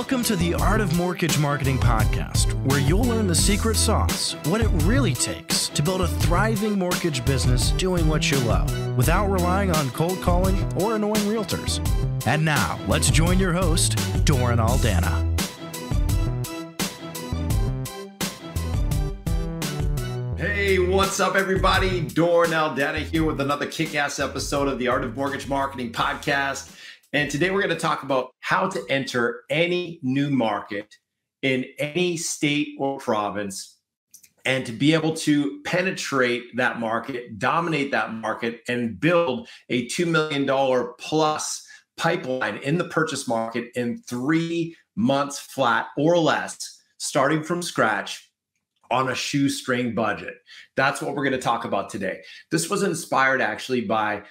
Welcome to the Art of Mortgage Marketing podcast, where you'll learn the secret sauce, what it really takes to build a thriving mortgage business doing what you love without relying on cold calling or annoying realtors. And now, let's join your host, Doren Aldana. Hey, what's up, everybody? Doren Aldana here with another kick ass episode of the Art of Mortgage Marketing podcast. And today we're going to talk about how to enter any new market in any state or province and to be able to penetrate that market, dominate that market, and build a $2 million plus pipeline in the purchase market in three months flat or less, starting from scratch on a shoestring budget. That's what we're going to talk about today. This was inspired actually by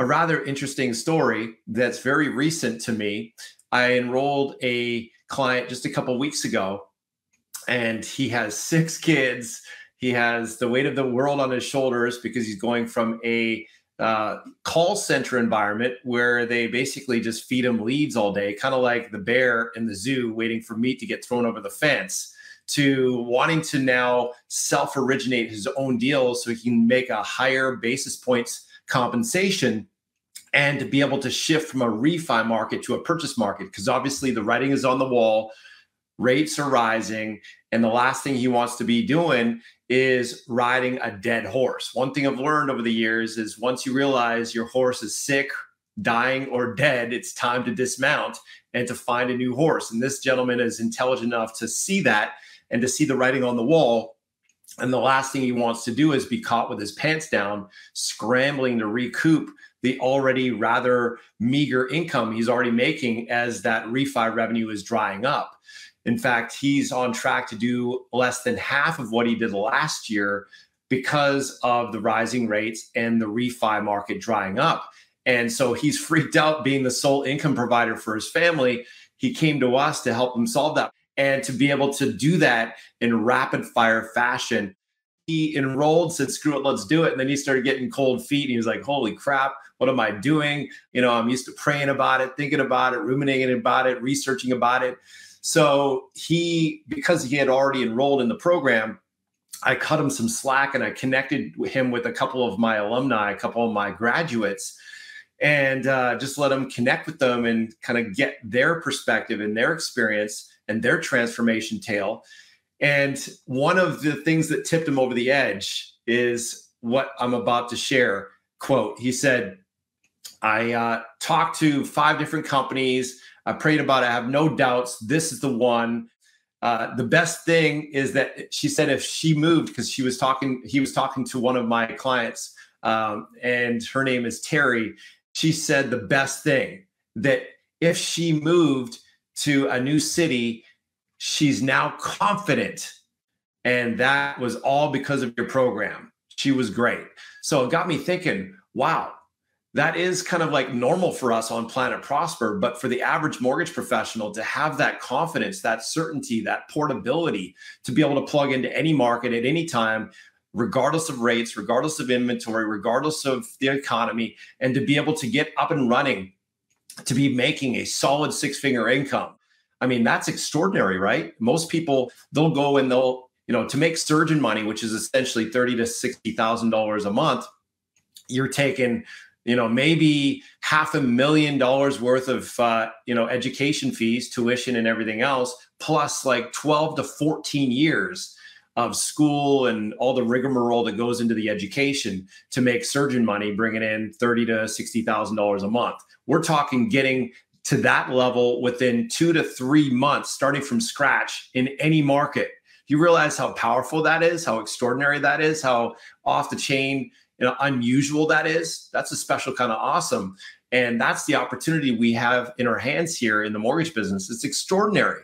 a rather interesting story that's very recent to me. I enrolled a client just a couple weeks ago, and he has six kids. He has the weight of the world on his shoulders because he's going from a uh, call center environment where they basically just feed him leads all day, kind of like the bear in the zoo waiting for meat to get thrown over the fence, to wanting to now self originate his own deals so he can make a higher basis points compensation and to be able to shift from a refi market to a purchase market because obviously the writing is on the wall rates are rising and the last thing he wants to be doing is riding a dead horse. One thing i've learned over the years is once you realize your horse is sick dying or dead it's time to dismount and to find a new horse. And this gentleman is intelligent enough to see that and to see the writing on the wall. And the last thing he wants to do is be caught with his pants down, scrambling to recoup the already rather meager income he's already making as that refi revenue is drying up. In fact, he's on track to do less than half of what he did last year because of the rising rates and the refi market drying up. And so he's freaked out being the sole income provider for his family. He came to us to help him solve that and to be able to do that in rapid fire fashion. He enrolled, said, screw it, let's do it. And then he started getting cold feet. And he was like, holy crap, what am I doing? You know, I'm used to praying about it, thinking about it, ruminating about it, researching about it. So he, because he had already enrolled in the program, I cut him some slack and I connected him with a couple of my alumni, a couple of my graduates, and uh, just let him connect with them and kind of get their perspective and their experience and their transformation tale. And one of the things that tipped him over the edge is what I'm about to share. Quote, he said, I uh, talked to five different companies. I prayed about it. I have no doubts. This is the one. Uh, the best thing is that she said if she moved, because she was talking, he was talking to one of my clients, um, and her name is Terry. She said the best thing that if she moved, to a new city. She's now confident. And that was all because of your program. She was great. So it got me thinking, wow, that is kind of like normal for us on Planet Prosper. But for the average mortgage professional to have that confidence, that certainty, that portability to be able to plug into any market at any time, regardless of rates, regardless of inventory, regardless of the economy, and to be able to get up and running to be making a solid six figure income. I mean, that's extraordinary, right? Most people, they'll go and they'll, you know, to make surgeon money, which is essentially thirty to sixty thousand dollars a month, you're taking, you know, maybe half a million dollars worth of, uh, you know, education fees, tuition, and everything else, plus like twelve to fourteen years of school and all the rigmarole that goes into the education to make surgeon money, bringing in thirty to sixty thousand dollars a month. We're talking getting to that level within two to three months, starting from scratch in any market. You realize how powerful that is, how extraordinary that is, how off the chain, know, unusual that is. That's a special kind of awesome. And that's the opportunity we have in our hands here in the mortgage business. It's extraordinary.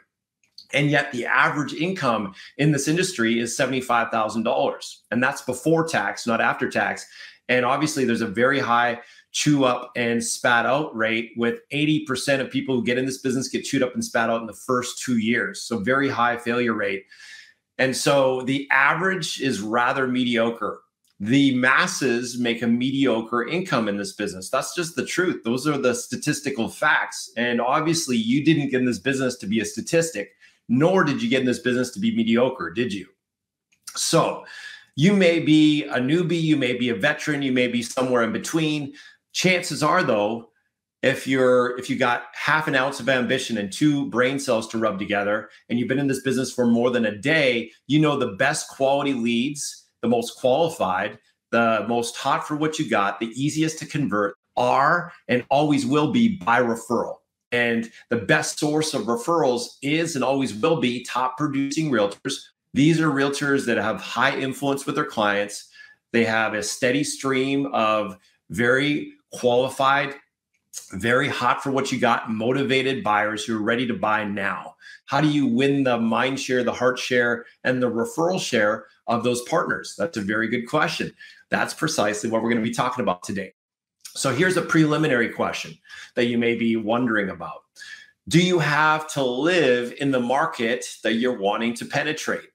And yet, the average income in this industry is $75,000. And that's before tax, not after tax. And obviously, there's a very high chew up and spat out rate with 80% of people who get in this business get chewed up and spat out in the first two years. So very high failure rate. And so the average is rather mediocre. The masses make a mediocre income in this business. That's just the truth. Those are the statistical facts. And obviously, you didn't get in this business to be a statistic, nor did you get in this business to be mediocre, did you? So, you may be a newbie, you may be a veteran, you may be somewhere in between. Chances are, though, if you're if you got half an ounce of ambition and two brain cells to rub together and you've been in this business for more than a day you know the best quality leads the most qualified the most hot for what you got the easiest to convert are and always will be by referral. And the best source of referrals is and always will be top producing realtors. These are realtors that have high influence with their clients. They have a steady stream of very qualified very hot for what you got, motivated buyers who are ready to buy now. How do you win the mind share, the heart share, and the referral share of those partners? That's a very good question. That's precisely what we're going to be talking about today. So here's a preliminary question that you may be wondering about. Do you have to live in the market that you're wanting to penetrate?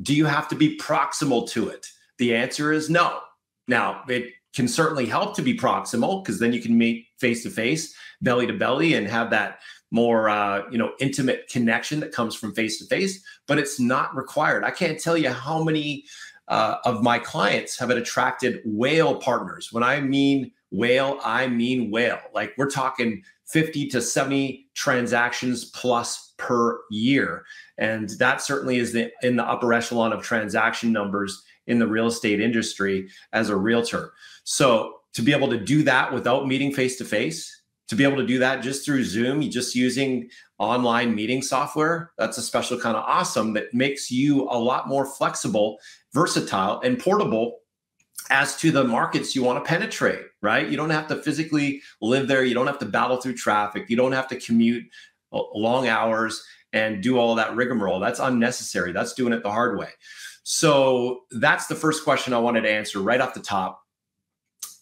Do you have to be proximal to it? The answer is no. Now, it can certainly help to be proximal because then you can meet face to face, belly to belly, and have that more uh, you know intimate connection that comes from face to face. But it's not required. I can't tell you how many uh, of my clients have attracted whale partners. When I mean whale, I mean whale. Like we're talking 50 to 70 transactions plus per year. And that certainly is the, in the upper echelon of transaction numbers in the real estate industry as a realtor. So to be able to do that without meeting face to face, to be able to do that just through Zoom, just using online meeting software, that's a special kind of awesome that makes you a lot more flexible, versatile, and portable as to the markets you want to penetrate, right? You don't have to physically live there. You don't have to battle through traffic. You don't have to commute long hours and do all that rigmarole. That's unnecessary. That's doing it the hard way. So that's the first question I wanted to answer right off the top.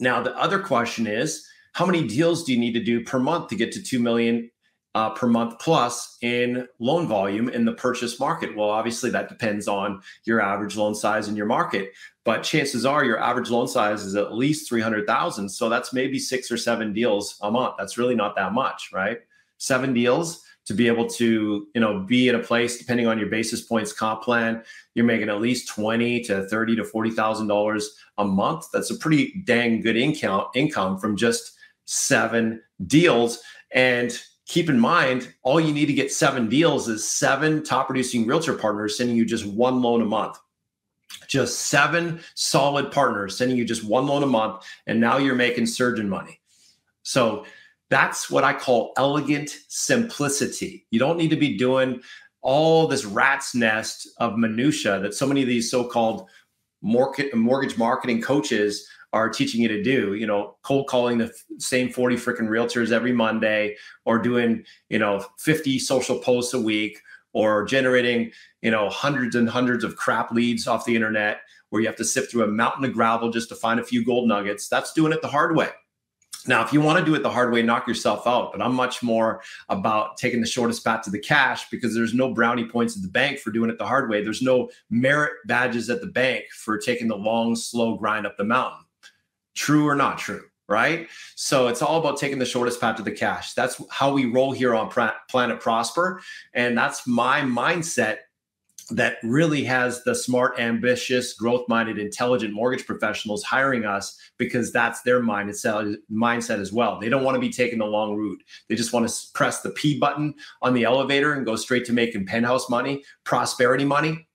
Now, the other question is how many deals do you need to do per month to get to 2 million uh, per month plus in loan volume in the purchase market? Well, obviously, that depends on your average loan size in your market. But chances are your average loan size is at least 300,000. So that's maybe six or seven deals a month. That's really not that much, right? Seven deals to be able to you know be in a place depending on your basis points comp plan you're making at least 20 to 30 to 40 thousand dollars a month that's a pretty dang good income income from just seven deals. And keep in mind all you need to get seven deals is seven top producing realtor partners sending you just one loan a month. Just seven solid partners sending you just one loan a month and now you're making surgeon money. So that's what I call elegant simplicity. You don't need to be doing all this rat's nest of minutia that so many of these so-called mortgage, mortgage marketing coaches are teaching you to do. You know, cold calling the same 40 freaking realtors every Monday, or doing, you know, 50 social posts a week, or generating, you know, hundreds and hundreds of crap leads off the internet where you have to sift through a mountain of gravel just to find a few gold nuggets. That's doing it the hard way. Now, if you want to do it the hard way, knock yourself out. But I'm much more about taking the shortest path to the cash because there's no brownie points at the bank for doing it the hard way. There's no merit badges at the bank for taking the long, slow grind up the mountain. True or not true, right? So it's all about taking the shortest path to the cash. That's how we roll here on Planet Prosper. And that's my mindset that really has the smart, ambitious, growth minded, intelligent mortgage professionals hiring us because that's their mindset, mindset as well. They don't want to be taking the long route. They just want to press the P button on the elevator and go straight to making penthouse money, prosperity money,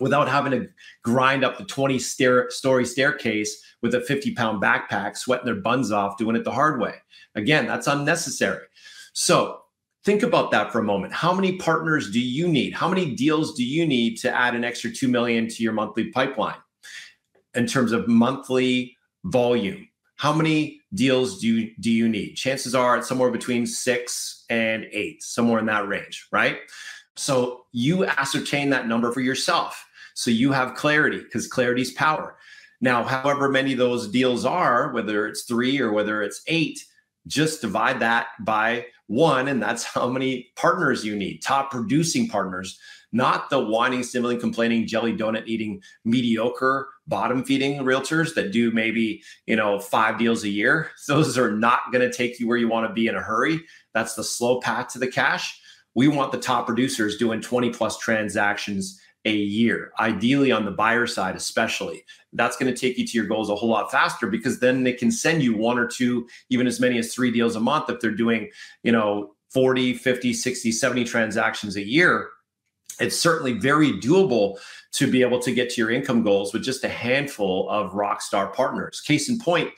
without having to grind up the 20 stair- story staircase with a 50 pound backpack, sweating their buns off, doing it the hard way. Again, that's unnecessary. So, Think about that for a moment. How many partners do you need? How many deals do you need to add an extra 2 million to your monthly pipeline in terms of monthly volume? How many deals do you, do you need? Chances are it's somewhere between 6 and 8, somewhere in that range, right? So you ascertain that number for yourself. So you have clarity because clarity is power. Now, however many those deals are, whether it's 3 or whether it's 8, just divide that by one, and that's how many partners you need, top producing partners, not the whining, stimulant, complaining, jelly donut eating, mediocre bottom feeding realtors that do maybe, you know, five deals a year. Those are not going to take you where you want to be in a hurry. That's the slow path to the cash. We want the top producers doing 20 plus transactions a year, ideally on the buyer side, especially. That's going to take you to your goals a whole lot faster because then they can send you one or two, even as many as three deals a month if they're doing, you know, 40, 50, 60, 70 transactions a year. It's certainly very doable to be able to get to your income goals with just a handful of rock star partners. Case in point,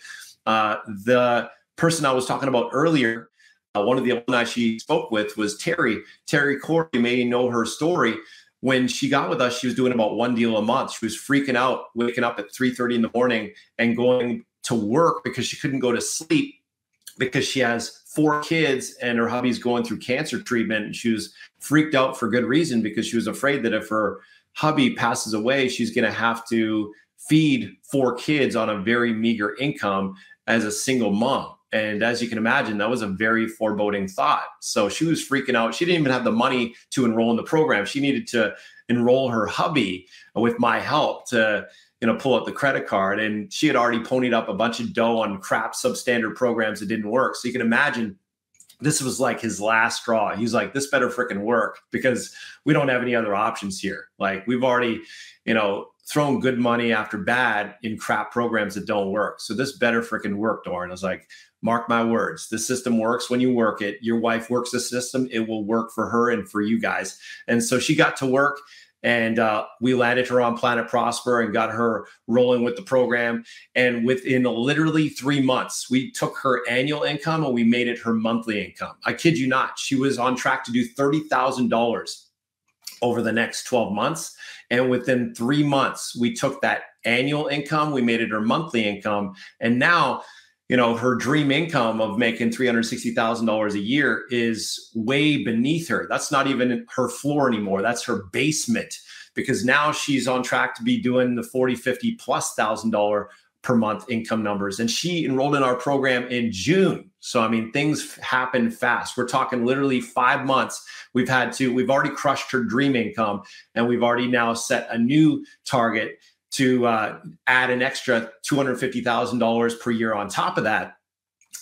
uh, the person I was talking about earlier, uh, one of the alumni she spoke with was Terry. Terry Corey, you may know her story when she got with us, she was doing about one deal a month. She was freaking out, waking up at 3:30 in the morning and going to work because she couldn't go to sleep because she has four kids and her hubby's going through cancer treatment. And she was freaked out for good reason because she was afraid that if her hubby passes away, she's going to have to feed four kids on a very meager income as a single mom. And as you can imagine, that was a very foreboding thought. So she was freaking out. She didn't even have the money to enroll in the program. She needed to enroll her hubby with my help to you know pull out the credit card and she had already ponied up a bunch of dough on crap substandard programs that didn't work so you can imagine this was like his last straw he's like this better freaking work because we don't have any other options here like we've already you know thrown good money after bad in crap programs that don't work so this better freaking work Doren I was like mark my words the system works when you work it. Your wife works the system. It will work for her and for you guys. And so she got to work and uh, we landed her on planet prosper and got her rolling with the program. And within literally three months we took her annual income and we made it her monthly income. I kid you not she was on track to do $30000 over the next 12 months. And within three months we took that annual income we made it her monthly income. And now you know her dream income of making $360,000 a year is way beneath her. That's not even her floor anymore. That's her basement because now she's on track to be doing the 40 50 plus thousand dollar per month income numbers. And she enrolled in our program in June. So I mean things happen fast. We're talking literally 5 months. We've had to we've already crushed her dream income and we've already now set a new target to uh, add an extra $250,000 per year on top of that.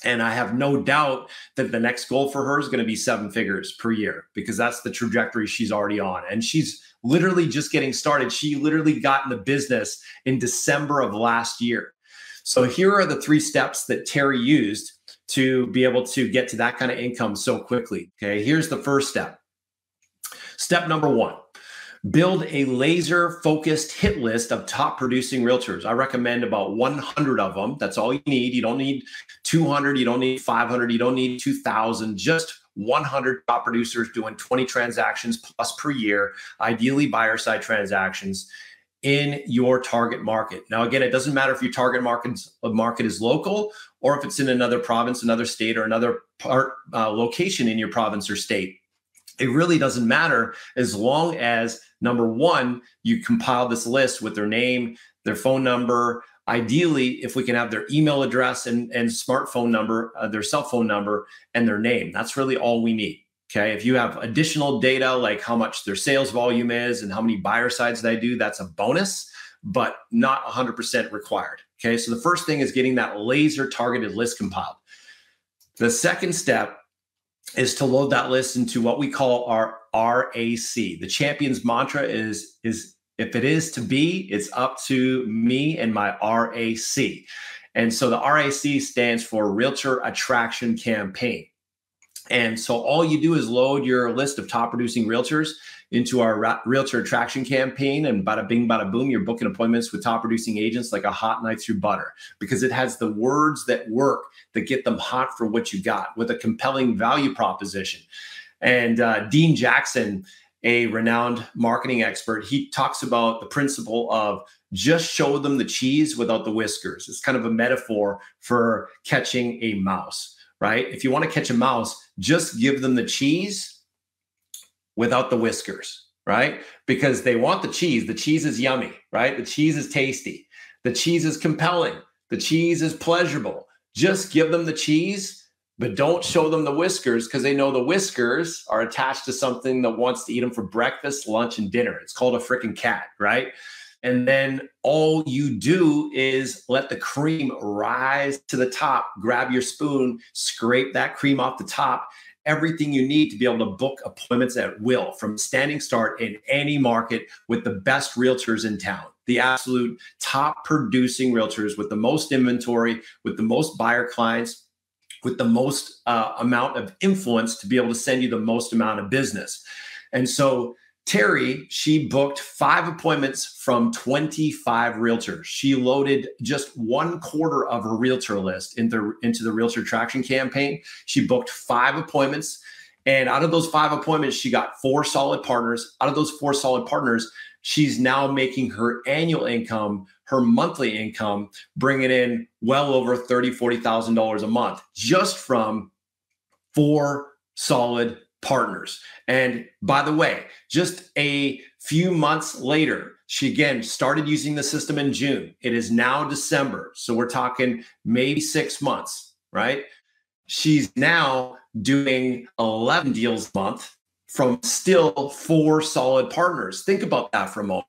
And I have no doubt that the next goal for her is going to be seven figures per year because that's the trajectory she's already on. And she's literally just getting started. She literally got in the business in December of last year. So here are the three steps that Terry used to be able to get to that kind of income so quickly. Okay, here's the first step. Step number one Build a laser focused hit list of top producing realtors. I recommend about 100 of them. That's all you need. You don't need 200, you don't need 500, you don't need 2,000, just 100 top producers doing 20 transactions plus per year, ideally buyer side transactions in your target market. Now, again, it doesn't matter if your target market, market is local or if it's in another province, another state, or another part uh, location in your province or state. It really doesn't matter as long as number one, you compile this list with their name, their phone number. Ideally, if we can have their email address and, and smartphone number, uh, their cell phone number, and their name. That's really all we need. Okay. If you have additional data like how much their sales volume is and how many buyer sides they do, that's a bonus, but not 100% required. Okay. So the first thing is getting that laser targeted list compiled. The second step is to load that list into what we call our RAC. The champion's mantra is is if it is to be, it's up to me and my RAC. And so the RAC stands for Realtor Attraction Campaign. And so all you do is load your list of top producing realtors into our realtor attraction campaign, and bada bing, bada boom, you're booking appointments with top producing agents like a hot knife through butter because it has the words that work that get them hot for what you got with a compelling value proposition. And uh, Dean Jackson, a renowned marketing expert, he talks about the principle of just show them the cheese without the whiskers. It's kind of a metaphor for catching a mouse, right? If you want to catch a mouse, just give them the cheese without the whiskers, right? Because they want the cheese. The cheese is yummy, right? The cheese is tasty. The cheese is compelling. The cheese is pleasurable. Just give them the cheese. but don't show them the whiskers because they know the whiskers are attached to something that wants to eat them for breakfast, lunch, and dinner. It's called a freaking cat, right? And then all you do is let the cream rise to the top, grab your spoon, scrape that cream off the top. Everything you need to be able to book appointments at will from standing start in any market with the best realtors in town, the absolute top producing realtors with the most inventory, with the most buyer clients, with the most uh, amount of influence to be able to send you the most amount of business. And so Terry, she booked five appointments from 25 realtors. She loaded just one quarter of her realtor list into, into the realtor attraction campaign. She booked five appointments. And out of those five appointments, she got four solid partners. Out of those four solid partners, she's now making her annual income, her monthly income, bringing in well over $30,000, $40,000 a month just from four solid partners. And by the way, just a few months later, she again started using the system in June. It is now December. So we're talking maybe six months, right? She's now doing 11 deals a month from still four solid partners. Think about that for a moment.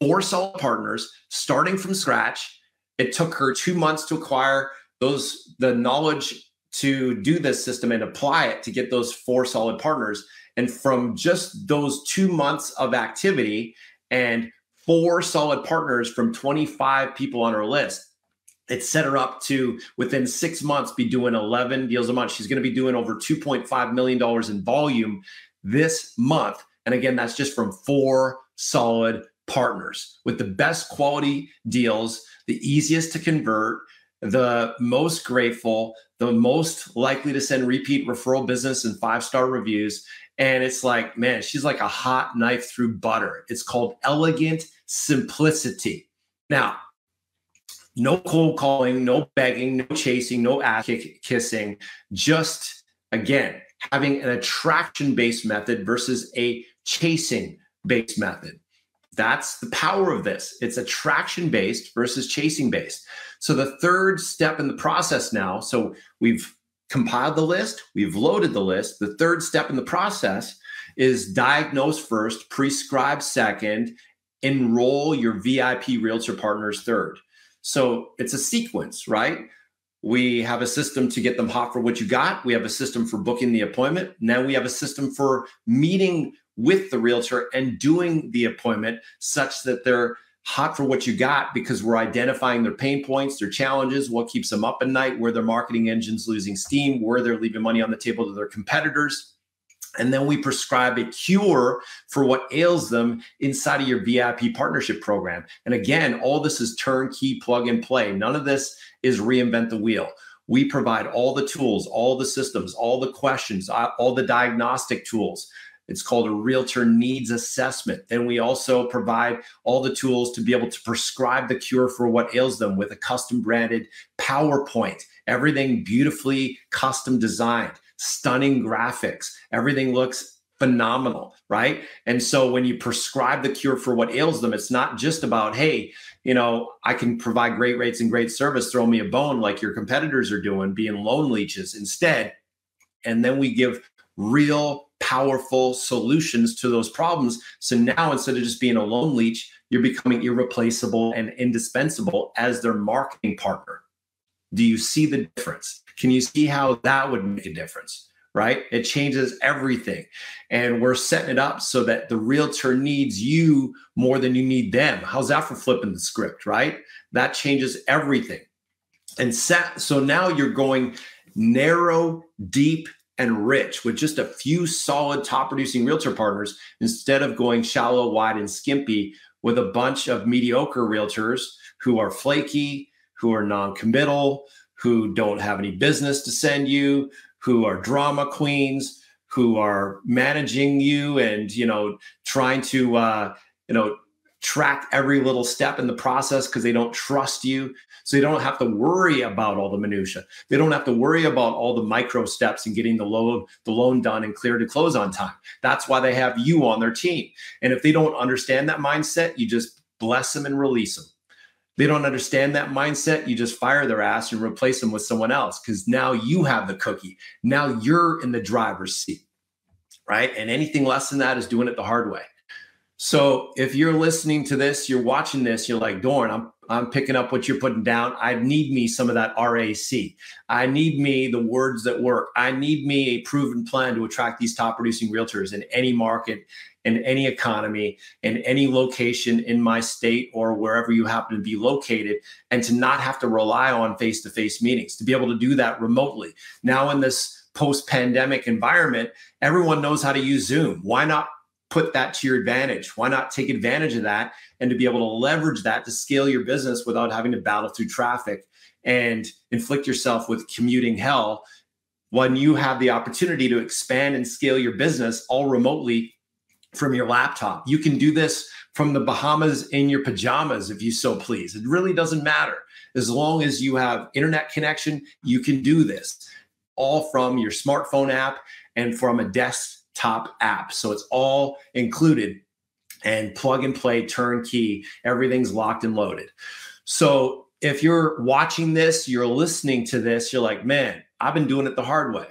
Four solid partners starting from scratch. It took her two months to acquire those the knowledge to do this system and apply it to get those four solid partners. And from just those two months of activity and four solid partners from 25 people on her list, it set her up to within six months be doing 11 deals a month. She's going to be doing over $2.5 million in volume this month. And again, that's just from four solid partners with the best quality deals, the easiest to convert, the most grateful, the most likely to send repeat referral business and five star reviews. And it's like, man, she's like a hot knife through butter. It's called elegant simplicity. Now, no cold calling, no begging, no chasing, no ass kissing. Just again, having an attraction based method versus a chasing based method. That's the power of this. It's attraction based versus chasing based. So the third step in the process now, so we've compiled the list, we've loaded the list. The third step in the process is diagnose first, prescribe second, enroll your VIP realtor partners third. So it's a sequence, right? We have a system to get them hot for what you got. We have a system for booking the appointment. Now we have a system for meeting with the realtor and doing the appointment such that they're hot for what you got because we're identifying their pain points, their challenges, what keeps them up at night, where their marketing engine's losing steam, where they're leaving money on the table to their competitors. And then we prescribe a cure for what ails them inside of your VIP partnership program. And again, all this is turnkey plug and play. None of this is reinvent the wheel. We provide all the tools, all the systems, all the questions, uh, all the diagnostic tools it's called a realtor needs assessment. Then we also provide all the tools to be able to prescribe the cure for what ails them with a custom branded PowerPoint, everything beautifully custom designed, stunning graphics. Everything looks phenomenal, right? And so when you prescribe the cure for what ails them, it's not just about, hey, you know, I can provide great rates and great service, throw me a bone like your competitors are doing, being loan leeches instead. And then we give real powerful solutions to those problems. So now instead of just being a loan leech, you're becoming irreplaceable and indispensable as their marketing partner. Do you see the difference? Can you see how that would make a difference? Right? It changes everything. And we're setting it up so that the realtor needs you more than you need them. How's that for flipping the script? Right? That changes everything. And set, so now you're going narrow, deep, and rich with just a few solid top producing realtor partners instead of going shallow, wide, and skimpy with a bunch of mediocre realtors who are flaky, who are non committal, who don't have any business to send you, who are drama queens, who are managing you and, you know, trying to, uh, you know, track every little step in the process because they don't trust you. So they don't have to worry about all the minutia. They don't have to worry about all the micro steps and getting the loan the loan done and clear to close on time. That's why they have you on their team. And if they don't understand that mindset, you just bless them and release them. they don't understand that mindset, you just fire their ass and replace them with someone else because now you have the cookie. Now you're in the driver's seat, right? And anything less than that is doing it the hard way. So if you're listening to this, you're watching this, you're like, Doren, I'm I'm picking up what you're putting down. I need me some of that RAC. I need me the words that work. I need me a proven plan to attract these top producing realtors in any market, in any economy, in any location in my state or wherever you happen to be located, and to not have to rely on face to face meetings, to be able to do that remotely. Now, in this post pandemic environment, everyone knows how to use Zoom. Why not put that to your advantage? Why not take advantage of that and to be able to leverage that to scale your business without having to battle through traffic and inflict yourself with commuting hell when you have the opportunity to expand and scale your business all remotely from your laptop? You can do this from the Bahamas in your pajamas if you so please. It really doesn't matter. As long as you have internet connection, you can do this all from your smartphone app and from a desk top app. So it's all included and plug and play turnkey. Everything's locked and loaded. So if you're watching this, you're listening to this, you're like, man, I've been doing it the hard way.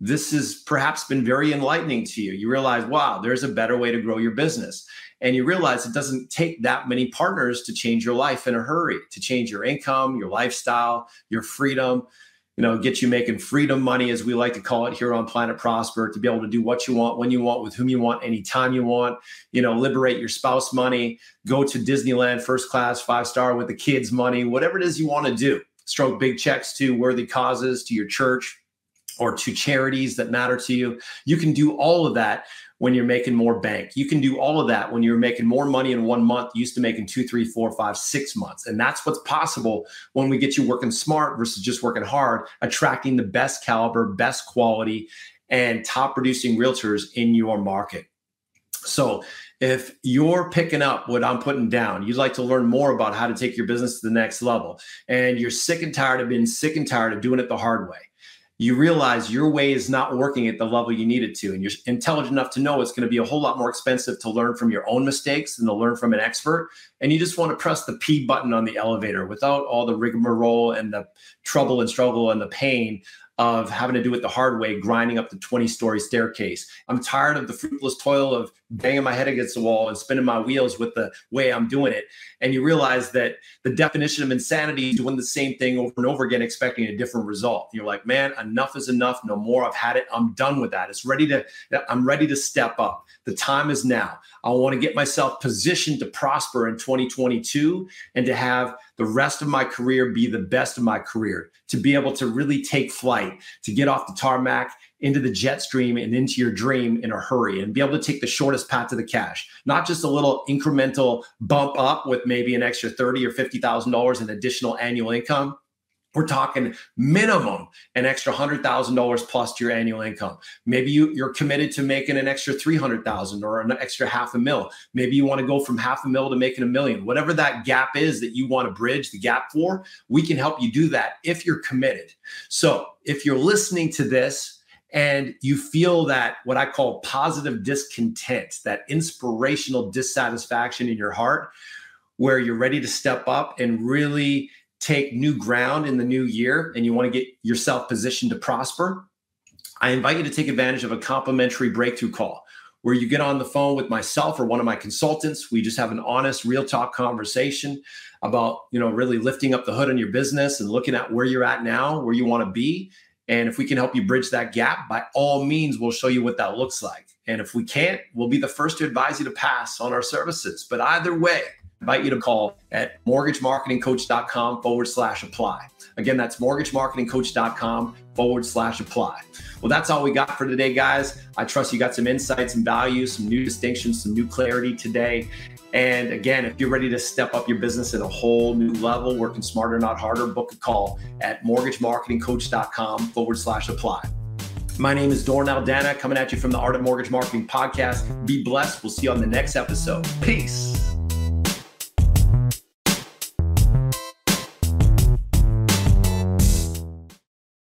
This has perhaps been very enlightening to you. You realize, wow, there's a better way to grow your business. And you realize it doesn't take that many partners to change your life in a hurry, to change your income, your lifestyle, your freedom, you know, get you making freedom money, as we like to call it here on Planet Prosper, to be able to do what you want, when you want, with whom you want, anytime you want, you know, liberate your spouse money, go to Disneyland first class, five star with the kids' money, whatever it is you want to do. Stroke big checks to worthy causes, to your church, or to charities that matter to you. You can do all of that when you're making more bank. You can do all of that when you're making more money in one month, used to making two, three, four, five, six months. And that's what's possible when we get you working smart versus just working hard, attracting the best caliber, best quality, and top producing realtors in your market. So, if you're picking up what I'm putting down, you'd like to learn more about how to take your business to the next level, and you're sick and tired of being sick and tired of doing it the hard way you realize your way is not working at the level you need it to. And you're intelligent enough to know it's going to be a whole lot more expensive to learn from your own mistakes than to learn from an expert. And you just want to press the P button on the elevator without all the rigmarole and the trouble and struggle and the pain of having to do it the hard way, grinding up the 20 story staircase. I'm tired of the fruitless toil of banging my head against the wall and spinning my wheels with the way I'm doing it. And you realize that the definition of insanity is doing the same thing over and over again, expecting a different result. You're like, man, enough is enough. No more. I've had it. I'm done with that. It's ready to, I'm ready to step up. The time is now. I want to get myself positioned to prosper in 2022 and to have the rest of my career be the best of my career, to be able to really take flight, to get off the tarmac into the jet stream and into your dream in a hurry and be able to take the shortest path to the cash, not just a little incremental bump up with maybe an extra 30 or $50,000 in additional annual income, we're talking minimum an extra hundred thousand dollars plus to your annual income. Maybe you, you're committed to making an extra three hundred thousand or an extra half a mil. Maybe you want to go from half a mil to making a million. Whatever that gap is that you want to bridge the gap for, we can help you do that if you're committed. So if you're listening to this and you feel that what I call positive discontent, that inspirational dissatisfaction in your heart, where you're ready to step up and really take new ground in the new year and you want to get yourself positioned to prosper, I invite you to take advantage of a complimentary breakthrough call where you get on the phone with myself or one of my consultants. We just have an honest, real talk conversation about, you know, really lifting up the hood on your business and looking at where you're at now, where you want to be. And if we can help you bridge that gap, by all means, we'll show you what that looks like. And if we can't, we'll be the first to advise you to pass on our services. But either way, invite you to call at mortgagemarketingcoach.com forward slash apply. Again, that's mortgagemarketingcoach.com forward slash apply. Well, that's all we got for today, guys. I trust you got some insights and value, some new distinctions, some new clarity today. And again, if you're ready to step up your business at a whole new level, working smarter, not harder, book a call at mortgagemarketingcoach.com forward slash apply. My name is Doren Aldana coming at you from the Art of Mortgage Marketing podcast. Be blessed. We'll see you on the next episode. Peace.